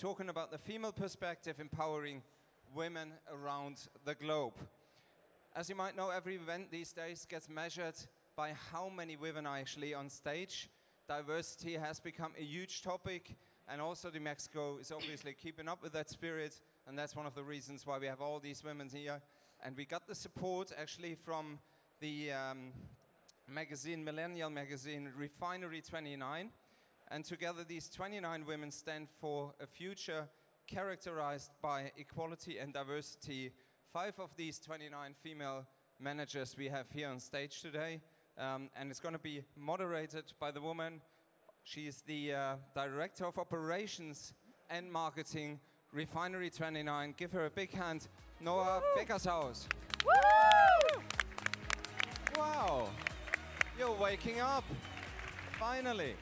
Talking about the female perspective empowering women around the globe. As you might know, every event these days gets measured by how many women are actually on stage. Diversity has become a huge topic, and also DMEXCO is obviously keeping up with that spirit, and that's one of the reasons why we have all these women here. And we got the support actually from the um, magazine, Millennial magazine, Refinery 29. And together, these 29 women stand for a future characterized by equality and diversity. Five of these 29 female managers we have here on stage today, um, and it's going to be moderated by the woman. She is the uh, Director of Operations and Marketing, Refinery 29. Give her a big hand, Nora Beckershaus. Woo! Wow, you're waking up, finally.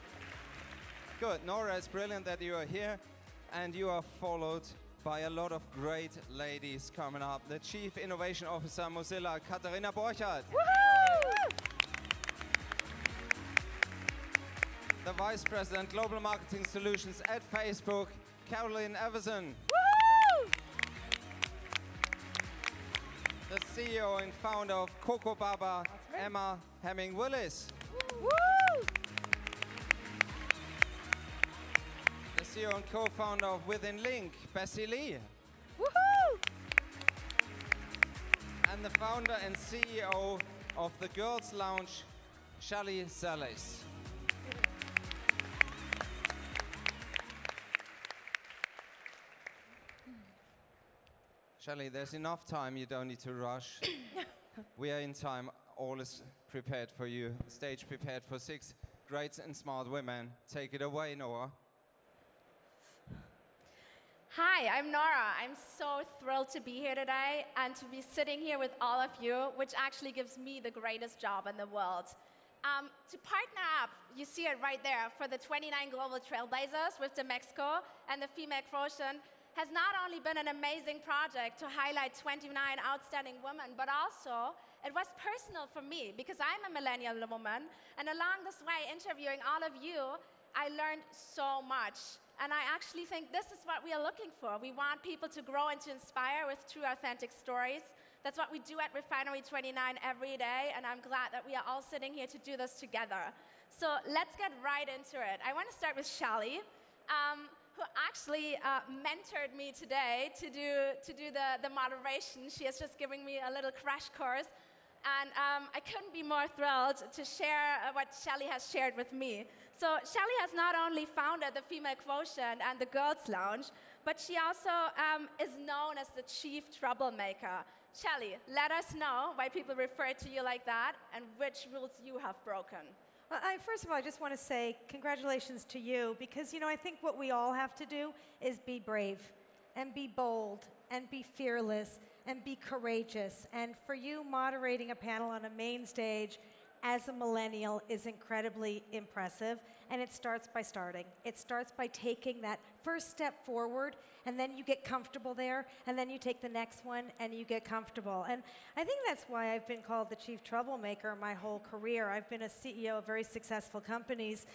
Good, Nora, it's brilliant that you are here and you are followed by a lot of great ladies coming up. The Chief Innovation Officer, Mozilla, Katharina Borchert. The Vice President, Global Marketing Solutions at Facebook, Carolyn Everson. The CEO and founder of Cocobaba, Emma Heming Willis. The CEO and co-founder of Withinlink, Bessie Lee. And the founder and CEO of the Girls Lounge, Shelly Zalis. Shelly, there's enough time. You don't need to rush. we are in time. All is prepared for you. Stage prepared for six great and smart women. Take it away, Nora. Hi, I'm Nora. I'm so thrilled to be here today and to be sitting here with all of you, which actually gives me the greatest job in the world. Um, to partner up, you see it right there, for the 29 Global Trailblazers with DMEXCO and the Female Quotient has not only been an amazing project to highlight 29 outstanding women, but also it was personal for me because I'm a millennial woman. And along this way, interviewing all of you, I learned so much. And I actually think this is what we are looking for. We want people to grow and to inspire with true, authentic stories. That's what we do at Refinery 29 every day, and I'm glad that we are all sitting here to do this together. So let's get right into it. I want to start with Shelly. Um, who actually uh, mentored me today to do, to do the, the moderation. She is just giving me a little crash course. And um, I couldn't be more thrilled to share uh, what Shelly has shared with me. So Shelly has not only founded the Female Quotient and the Girls Lounge, but she also um, is known as the chief troublemaker. Shelly, let us know why people refer to you like that and which rules you have broken. Well, I, first of all, I just want to say congratulations to you because, you know, I think what we all have to do is be brave and be bold and be fearless and be courageous. And for you, moderating a panel on a main stage as a millennial is incredibly impressive, and it starts by starting. It starts by taking that first step forward, and then you get comfortable there, and then you take the next one, and you get comfortable. And I think that's why I've been called the chief troublemaker my whole career. I've been a CEO of very successful companies,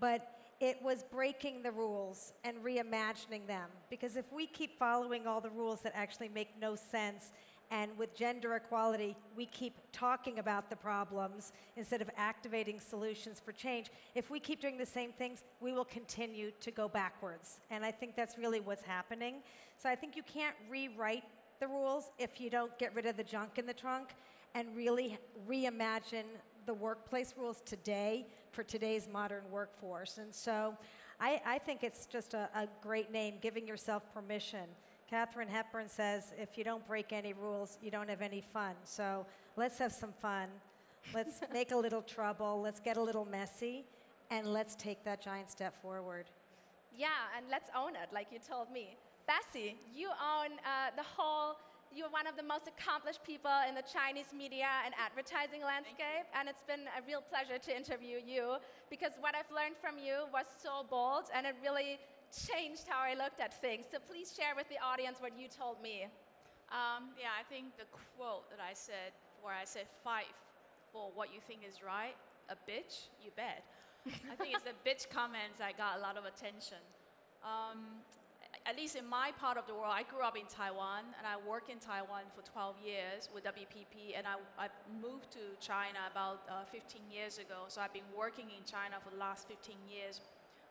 but it was breaking the rules and reimagining them. Because if we keep following all the rules that actually make no sense, and with gender equality, we keep talking about the problems instead of activating solutions for change. If we keep doing the same things, we will continue to go backwards. And I think that's really what's happening. So I think you can't rewrite the rules if you don't get rid of the junk in the trunk and really reimagine the workplace rules today for today's modern workforce. And so I, I think it's just a, a great name, giving yourself permission. Katharine Hepburn says, if you don't break any rules, you don't have any fun. So let's have some fun. Let's make a little trouble. Let's get a little messy. And let's take that giant step forward. Yeah, and let's own it, like you told me. Bessie, you own uh, the whole, you're one of the most accomplished people in the Chinese media and advertising landscape, and it's been a real pleasure to interview you because what I've learned from you was so bold, and it really changed how I looked at things. So please share with the audience what you told me. Um, yeah, I think the quote that I said, where I said, fight for what you think is right, a bitch, you bet. I think it's the bitch comments that got a lot of attention. Um, at least in my part of the world, I grew up in Taiwan and I worked in Taiwan for 12 years with WPP, and I, I moved to China about uh, 15 years ago. So I've been working in China for the last 15 years.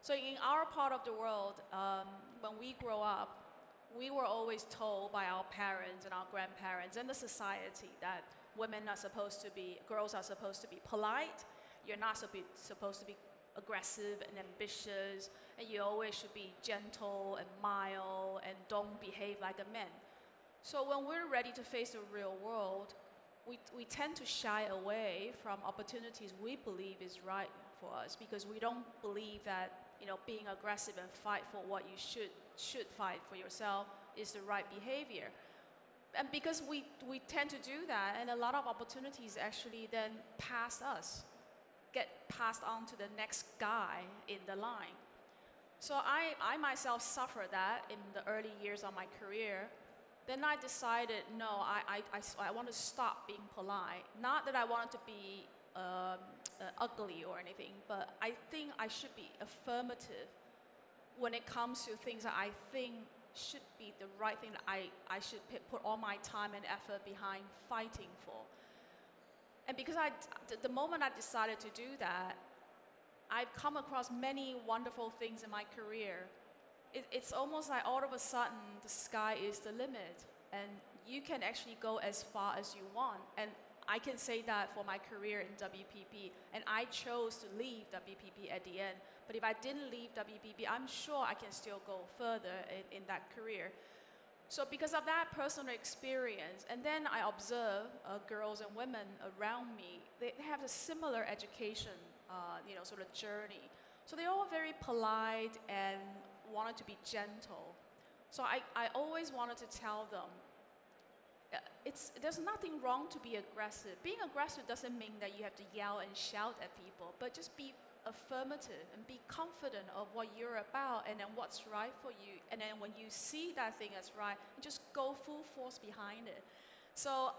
So in our part of the world, um, when we grow up, we were always told by our parents and our grandparents and the society that women are supposed to be, girls are supposed to be polite. You're not supposed to be aggressive and ambitious, and you always should be gentle and mild and don't behave like a man. So when we're ready to face the real world, we, we tend to shy away from opportunities we believe is right for us because we don't believe that you know being aggressive and fight for what you should should fight for yourself is the right behavior. And because we, we tend to do that, and a lot of opportunities actually then pass us get passed on to the next guy in the line. So I, I myself suffered that in the early years of my career. Then I decided, no, I, I, I, I want to stop being polite. Not that I wanted to be um, uh, ugly or anything, but I think I should be affirmative when it comes to things that I think should be the right thing that I, I should put all my time and effort behind fighting for. And because I, the moment I decided to do that, I've come across many wonderful things in my career. It, it's almost like all of a sudden the sky is the limit, and you can actually go as far as you want. And I can say that for my career in WPP, and I chose to leave WPP at the end. But if I didn't leave WPP, I'm sure I can still go further in, in that career. So because of that personal experience, and then I observe uh, girls and women around me, they, they have a similar education, uh, you know, sort of journey. So they're all very polite and wanted to be gentle. So I, I always wanted to tell them, Uh, it's, there's nothing wrong to be aggressive. Being aggressive doesn't mean that you have to yell and shout at people, but just be affirmative and be confident of what you're about and then what's right for you. And then when you see that thing as right, just go full force behind it. So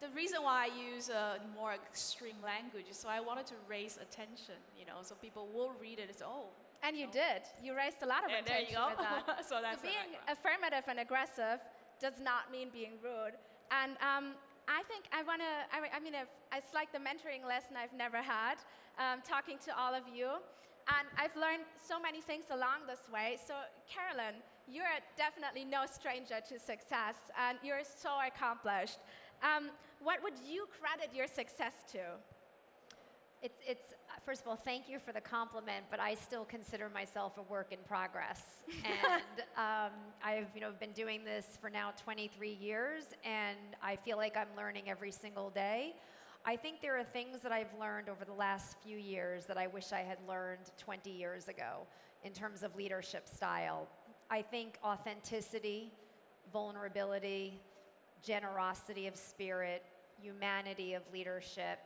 the reason why I use a more extreme language is so I wanted to raise attention, you know, so people will read it as, oh. And you did. You raised a lot of and attention with that. so that's so being affirmative and aggressive does not mean being rude. And um, I think I want to, I, I, mean, it's like the mentoring lesson I've never had, um, talking to all of you. And I've learned so many things along this way. So, Carolyn, you're definitely no stranger to success, and you're so accomplished. Um, what would you credit your success to? It's, it's, first of all, thank you for the compliment, but I still consider myself a work in progress. and um, I've you know, been doing this for now 23 years, and I feel like I'm learning every single day. I think there are things that I've learned over the last few years that I wish I had learned 20 years ago in terms of leadership style. I think authenticity, vulnerability, generosity of spirit, humanity of leadership,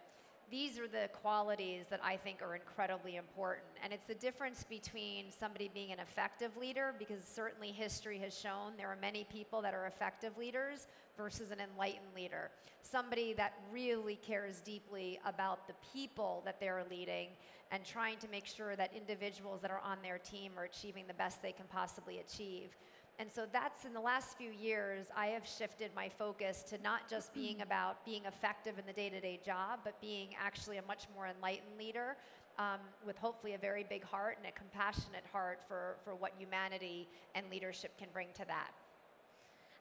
these are the qualities that I think are incredibly important. And it's the difference between somebody being an effective leader, because certainly history has shown there are many people that are effective leaders, versus an enlightened leader. Somebody that really cares deeply about the people that they're leading and trying to make sure that individuals that are on their team are achieving the best they can possibly achieve. And so that's in the last few years, I have shifted my focus to not just being about being effective in the day to day job, but being actually a much more enlightened leader um, with hopefully a very big heart and a compassionate heart for, for what humanity and leadership can bring to that.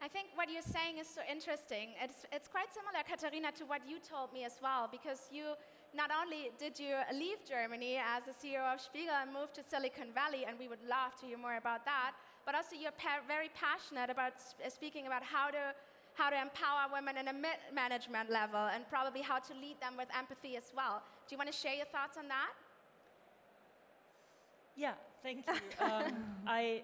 I think what you're saying is so interesting. It's, it's quite similar, Katharina, to what you told me as well, because you not only did you leave Germany as the CEO of Spiegel and move to Silicon Valley, and we would love to hear more about that, but also you're pa- very passionate about sp- uh, speaking about how to how to empower women in a management level and probably how to lead them with empathy as well. Do you want to share your thoughts on that? Yeah, thank you. um, I,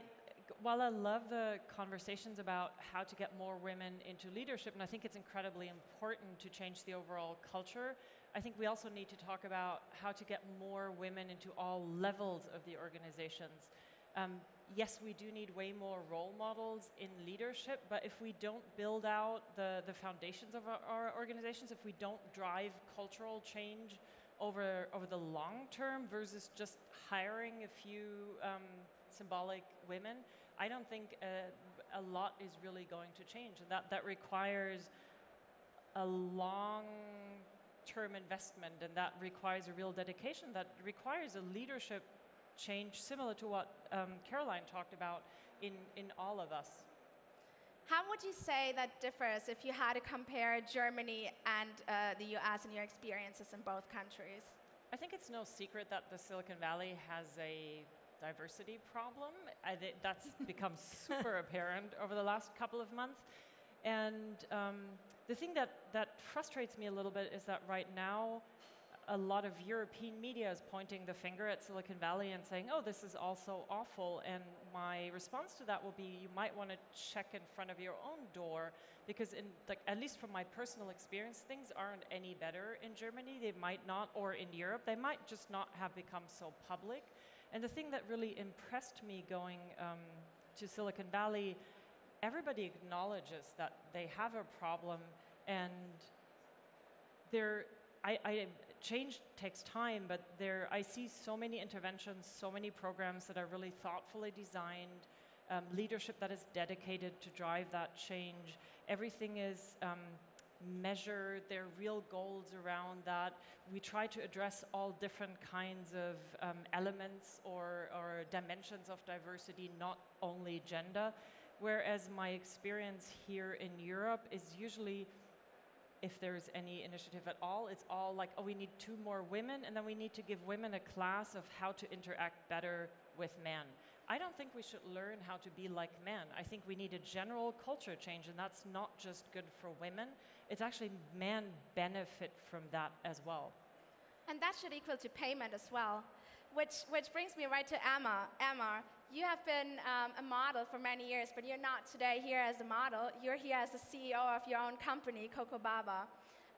while I love the conversations about how to get more women into leadership, and I think it's incredibly important to change the overall culture, I think we also need to talk about how to get more women into all levels of the organizations. Um, yes, we do need way more role models in leadership, but if we don't build out the, the foundations of our, our organizations, if we don't drive cultural change over, over the long term versus just hiring a few um, symbolic women, I don't think uh, a lot is really going to change. And that, that requires a long term investment and that requires a real dedication, that requires a leadership change similar to what um, Carolyn talked about in, in all of us. How would you say that differs if you had to compare Germany and uh, the US and your experiences in both countries? I think it's no secret that the Silicon Valley has a diversity problem. That's become super apparent over the last couple of months. And um, the thing that, that frustrates me a little bit is that right now, a lot of European media is pointing the finger at Silicon Valley and saying, oh, this is also awful. And my response to that will be you might want to check in front of your own door because, in, like, at least from my personal experience, things aren't any better in Germany. They might not, or in Europe, they might just not have become so public. And the thing that really impressed me going um, to Silicon Valley, everybody acknowledges that they have a problem and there, I, I, change takes time, but there, I see so many interventions, so many programs that are really thoughtfully designed, um, leadership that is dedicated to drive that change. Everything is um, measured, there are real goals around that. We try to address all different kinds of um, elements or, or dimensions of diversity, not only gender. Whereas my experience here in Europe is usually if there's any initiative at all, it's all like, oh, we need two more women, and then we need to give women a class of how to interact better with men. I don't think we should learn how to be like men. I think we need a general culture change, and that's not just good for women. It's actually men benefit from that as well. And that should equal to payment as well. Which, which brings me right to Emma. Emma, you have been um, a model for many years, but you're not today here as a model. You're here as the CEO of your own company, Cocobaba.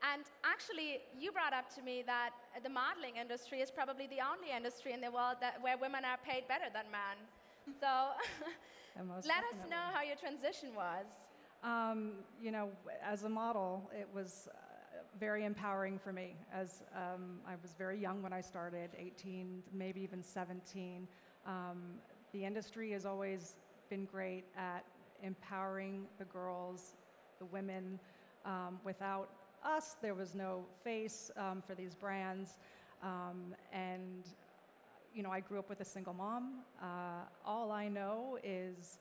And actually, you brought up to me that the modeling industry is probably the only industry in the world that, where women are paid better than men. So let us know how your transition was. Um, you know, as a model, it was uh, very empowering for me. As um, I was very young when I started, 18, maybe even 17. Um, the industry has always been great at empowering the girls, the women. Um, without us, there was no face um, for these brands. Um, and, you know, I grew up with a single mom. Uh, all I know is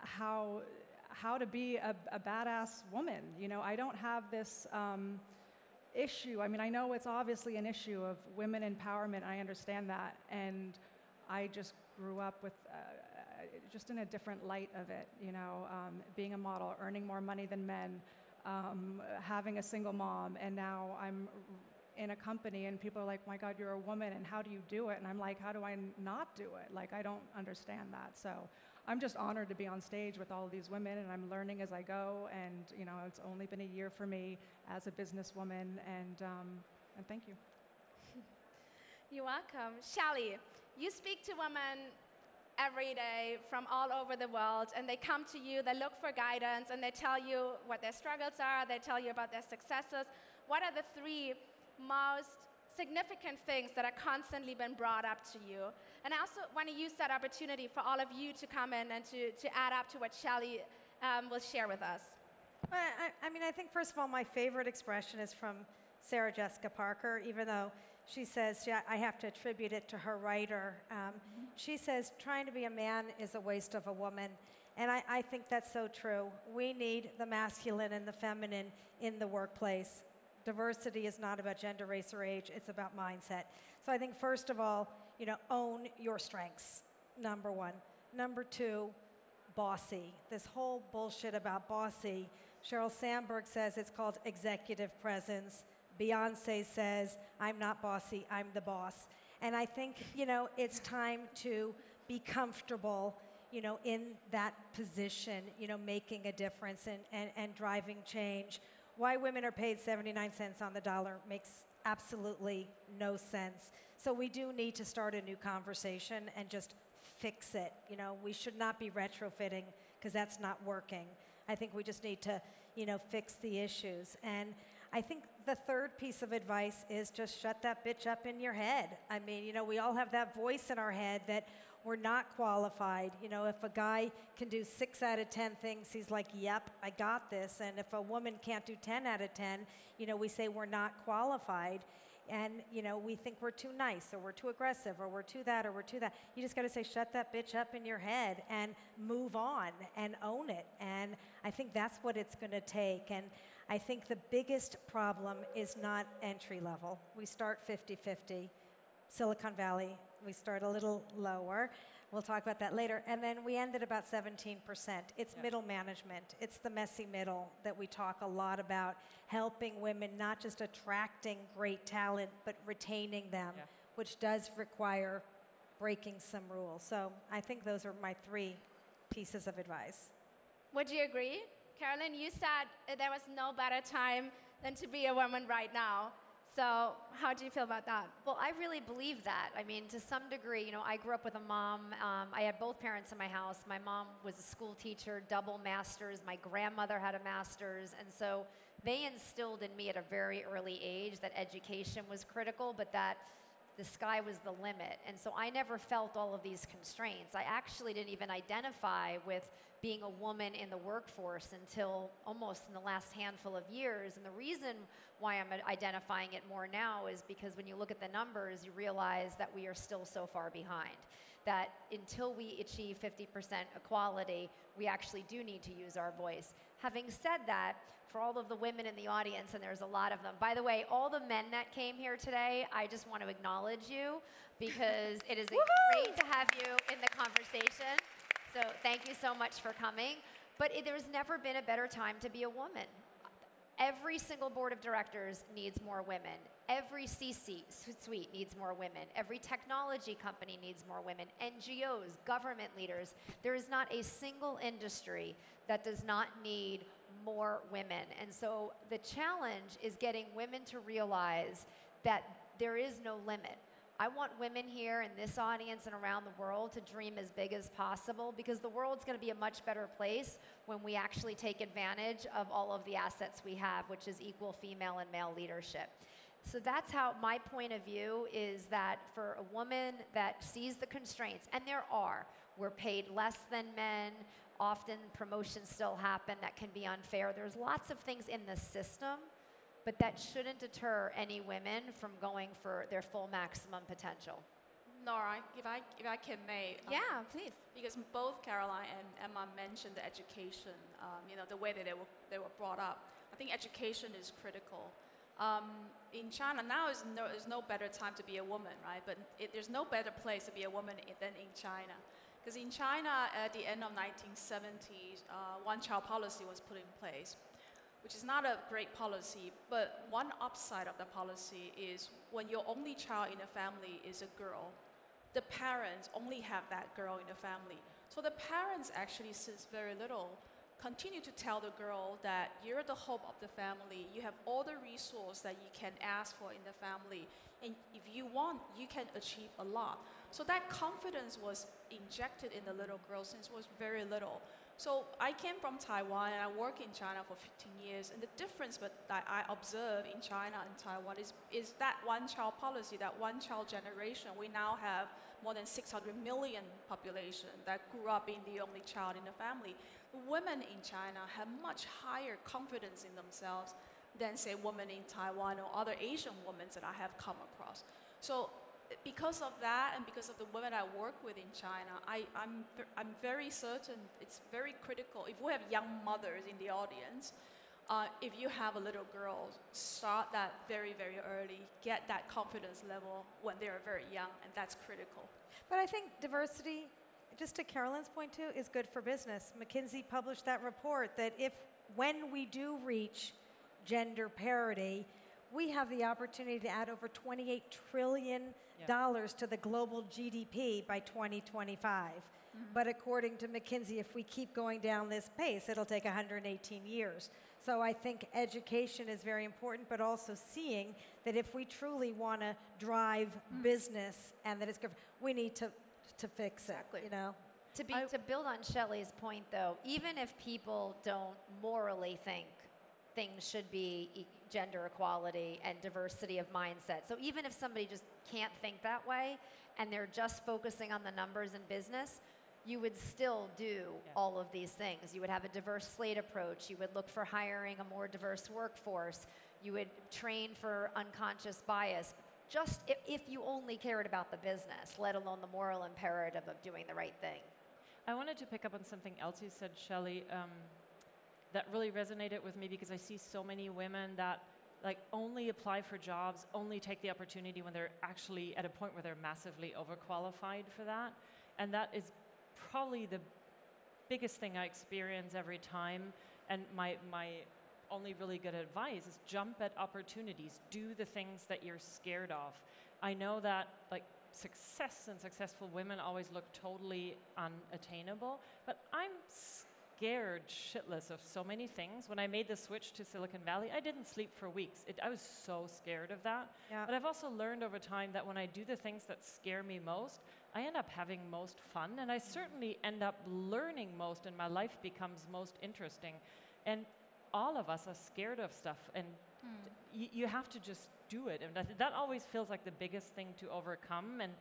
how, how to be a, a, badass woman. You know, I don't have this um, issue. I mean, I know it's obviously an issue of women empowerment. I understand that. And I just grew up with uh, uh, just in a different light of it, you know, um, being a model, earning more money than men, um, having a single mom, and now I'm in a company and people are like, my God, you're a woman, and how do you do it? And I'm like, how do I not do it? Like, I don't understand that. So I'm just honored to be on stage with all of these women, and I'm learning as I go. And, you know, it's only been a year for me as a businesswoman, and, um, and thank you. You're welcome. Shelly, you speak to women every day from all over the world, and they come to you, they look for guidance, and they tell you what their struggles are, they tell you about their successes. What are the three most significant things that are constantly been brought up to you? And I also want to use that opportunity for all of you to come in and to, to add up to what Shelly um, will share with us. I, I mean, I think, first of all, my favorite expression is from Sarah Jessica Parker, even though she says, yeah, I have to attribute it to her writer. Um, mm-hmm. She says, trying to be a man is a waste of a woman. And I, I think that's so true. We need the masculine and the feminine in the workplace. Diversity is not about gender, race, or age, it's about mindset. So I think, first of all, you know, own your strengths, number one. Number two, bossy. This whole bullshit about bossy, Sheryl Sandberg says it's called executive presence. Beyonce says, I'm not bossy, I'm the boss. And I think, you know, it's time to be comfortable, you know, in that position, you know, making a difference and, and, and driving change. Why women are paid 79 cents on the dollar makes absolutely no sense. So we do need to start a new conversation and just fix it. You know, we should not be retrofitting because that's not working. I think we just need to, you know, fix the issues. And I think the third piece of advice is just shut that bitch up in your head. I mean, you know, we all have that voice in our head that we're not qualified. You know, if a guy can do six out of 10 things, he's like, yep, I got this. And if a woman can't do 10 out of 10, you know, we say we're not qualified. And, you know, we think we're too nice or we're too aggressive or we're too that or we're too that. You just got to say, shut that bitch up in your head and move on and own it. And I think that's what it's going to take. And I think the biggest problem is not entry level. We start 50 50. Silicon Valley, we start a little lower. We'll talk about that later. And then we end at about 17%. It's Yeah. middle management. It's the messy middle that we talk a lot about, helping women, not just attracting great talent, but retaining them, Yeah. which does require breaking some rules. So I think those are my three pieces of advice. Would you agree? Carolyn, you said there was no better time than to be a woman right now. So, how do you feel about that? Well, I really believe that. I mean, to some degree, you know, I grew up with a mom. Um, I had both parents in my house. My mom was a school teacher, double masters. My grandmother had a master's. And so they instilled in me at a very early age that education was critical, but that the sky was the limit. And so I never felt all of these constraints. I actually didn't even identify with being a woman in the workforce until almost in the last handful of years. And the reason why I'm identifying it more now is because when you look at the numbers, you realize that we are still so far behind. That until we achieve 50% equality, we actually do need to use our voice. Having said that, for all of the women in the audience, and there's a lot of them, by the way, all the men that came here today, I just want to acknowledge you because it is great to have you in the conversation. So thank you so much for coming. But it, there's never been a better time to be a woman. Every single board of directors needs more women. Every CC suite needs more women. Every technology company needs more women. NGOs, government leaders. There is not a single industry that does not need more women. And so the challenge is getting women to realize that there is no limit. I want women here in this audience and around the world to dream as big as possible because the world's going to be a much better place when we actually take advantage of all of the assets we have, which is equal female and male leadership. So that's how my point of view is that for a woman that sees the constraints, and there are, we're paid less than men, often promotions still happen that can be unfair. There's lots of things in the system but that shouldn't deter any women from going for their full maximum potential. Nora, if I, if I can may. um, Yeah, please. Because both Carolyn and Emma mentioned the education, um, you know, the way that they were, they were brought up. I think education is critical. Um, in China, now is no, is no better time to be a woman, right? But it, there's no better place to be a woman than in China. Because in China, at the end of 1970s, uh, one-child policy was put in place, which is not a great policy. But one upside of the policy is when your only child in the family is a girl, the parents only have that girl in the family. So the parents actually, since very little, continue to tell the girl that you're the hope of the family. You have all the resource that you can ask for in the family. And if you want, you can achieve a lot. So that confidence was injected in the little girl since was very little. So I came from Taiwan and I worked in China for 15 years. And the difference that I observe in China and Taiwan is, is that one child policy, that one child generation. We now have more than 600 million population that grew up being the only child in the family. Women in China have much higher confidence in themselves than say women in Taiwan or other Asian women that I have come across. So because of that and because of the women I work with in China, I, I'm, I'm very certain it's very critical. If we have young mothers in the audience, uh, if you have a little girl, start that very, very early. Get that confidence level when they are very young, and that's critical. But I think diversity, just to Carolyn's point too, is good for business. McKinsey published that report that if, when we do reach gender parity, we have the opportunity to add over $28 trillion to the global GDP by 2025. Mm-hmm. But according to McKinsey, if we keep going down this pace, it'll take 118 years. So I think education is very important, but also seeing that if we truly want to drive hmm. business and that it's good, we need to, to fix it, you know? To, be, to build on Shelly's point, though, even if people don't morally think things should be gender equality and diversity of mindset. So even if somebody just can't think that way and they're just focusing on the numbers in business, you would still do all of these things. You would have a diverse slate approach. You would look for hiring a more diverse workforce. You would train for unconscious bias. Just if, if you only cared about the business, let alone the moral imperative of doing the right thing. I wanted to pick up on something else you said, Shelly, um, that really resonated with me because I see so many women that like only apply for jobs, only take the opportunity when they're actually at a point where they're massively overqualified for that. And that is probably the biggest thing I experience every time. And my, my only really good advice is jump at opportunities, do the things that you're scared of. I know that like success and successful women always look totally unattainable, but I'm scared shitless of so many things. When I made the switch to Silicon Valley, I didn't sleep for weeks. It, I was so scared of that. Yeah. But I've also learned over time that when I do the things that scare me most, I end up having most fun, and I certainly end up learning most, and my life becomes most interesting. And all of us are scared of stuff, and hmm. y- you have to just do it. And that always feels like the biggest thing to overcome. And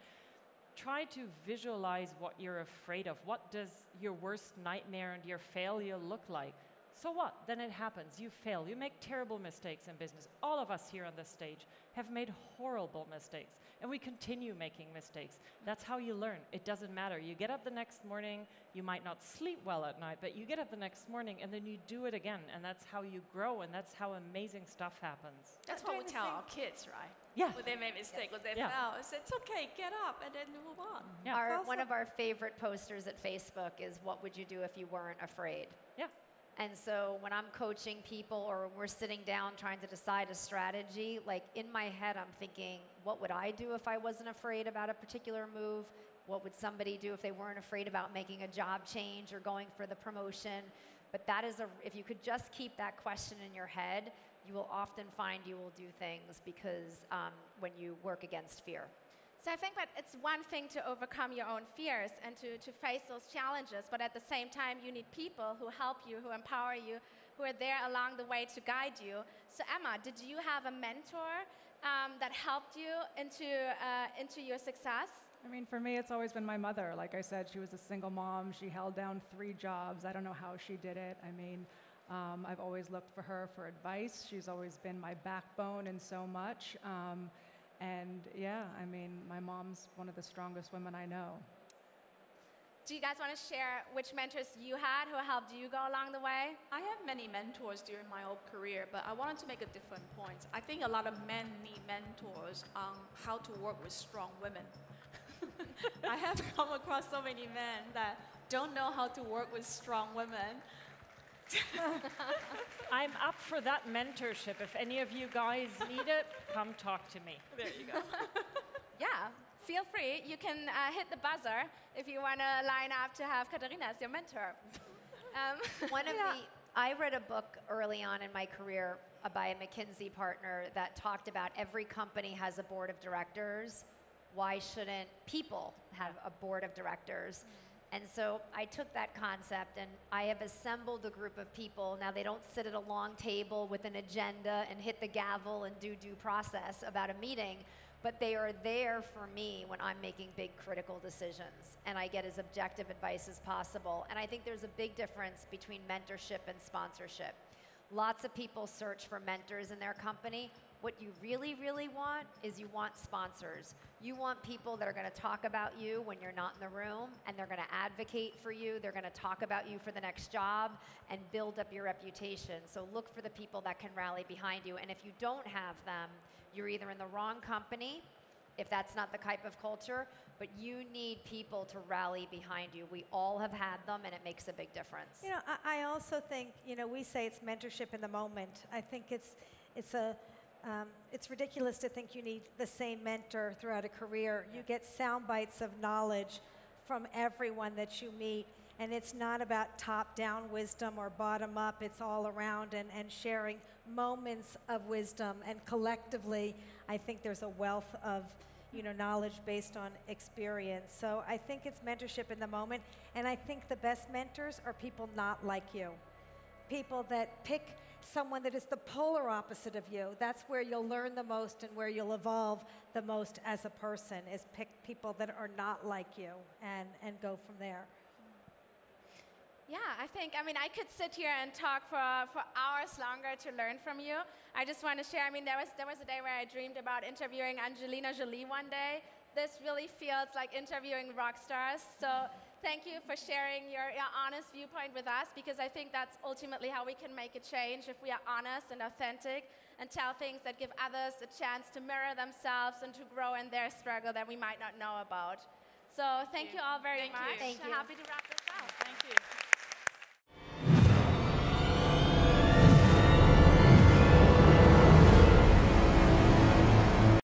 try to visualize what you're afraid of. What does your worst nightmare and your failure look like? So what? Then it happens. You fail. You make terrible mistakes in business. All of us here on this stage have made horrible mistakes, and we continue making mistakes. That's how you learn. It doesn't matter. You get up the next morning, you might not sleep well at night, but you get up the next morning and then you do it again, and that's how you grow, and that's how amazing stuff happens. That's what we tell to our kids, right? Yeah. When they make mistake, when they Yeah. fail, it's, it's okay, get up and then move on. Yeah. Our, one of our favorite posters at Facebook is What would you do if you weren't afraid? Yeah. And so when I'm coaching people or we're sitting down trying to decide a strategy, like in my head, I'm thinking, what would I do if I wasn't afraid about a particular move? What would somebody do if they weren't afraid about making a job change or going for the promotion? But that is a, if you could just keep that question in your head, you will often find you will do things because um, when you work against fear. So I think that it's one thing to overcome your own fears and to, to face those challenges, but at the same time, you need people who help you, who empower you, who are there along the way to guide you. So Emma, did you have a mentor um, that helped you into, uh, into your success? I mean, for me, it's always been my mother. Like I said, she was a single mom. She held down three jobs. I don't know how she did it. I mean, um, I've always looked for her for advice. She's always been my backbone in so much. Um, and yeah, I mean, my mom's one of the strongest women I know. Do you guys want to share which mentors you had who helped you go along the way? I have many mentors during my whole career, but I wanted to make a different point. I think a lot of men need mentors on how to work with strong women. I have come across so many men that don't know how to work with strong women. I'm up for that mentorship. If any of you guys need it, come talk to me. There you go. Yeah, feel free. You can uh, hit the buzzer if you want to line up to have Katharina as your mentor. Um, One of the, I read a book early on in my career uh, by a McKinsey partner that talked about every company has a board of directors. Why shouldn't people have a board of directors? And so I took that concept and I have assembled a group of people. Now they don't sit at a long table with an agenda and hit the gavel and do due process about a meeting, but they are there for me when I'm making big critical decisions and I get as objective advice as possible. And I think there's a big difference between mentorship and sponsorship. Lots of people search for mentors in their company. What you really, really want is you want sponsors. You want people that are going to talk about you when you're not in the room and they're going to advocate for you. They're going to talk about you for the next job and build up your reputation. So look for the people that can rally behind you. And if you don't have them, you're either in the wrong company, if that's not the type of culture, but you need people to rally behind you. We all have had them and it makes a big difference. You know, I, I also think, you know, we say it's mentorship in the moment. I think it's, it's a, um, it's ridiculous to think you need the same mentor throughout a career. You get sound bites of knowledge from everyone that you meet. And it's not about top down wisdom or bottom up, it's all around and, and sharing moments of wisdom. And collectively, I think there's a wealth of you know, knowledge based on experience. So I think it's mentorship in the moment. And I think the best mentors are people not like you. People that pick someone that is the polar opposite of you. That's where you'll learn the most and where you'll evolve the most as a person is pick people that are not like you and, and go from there. Yeah, I think, I mean, I could sit here and talk for, for hours longer to learn from you. I just want to share, I mean, there was, there was a day where I dreamed about interviewing Angelina Jolie one day. This really feels like interviewing rock stars. So thank you for sharing your, your honest viewpoint with us because I think that's ultimately how we can make a change if we are honest and authentic and tell things that give others a chance to mirror themselves and to grow in their struggle that we might not know about. So thank you all very Thank you. much. Thank you. Happy to wrap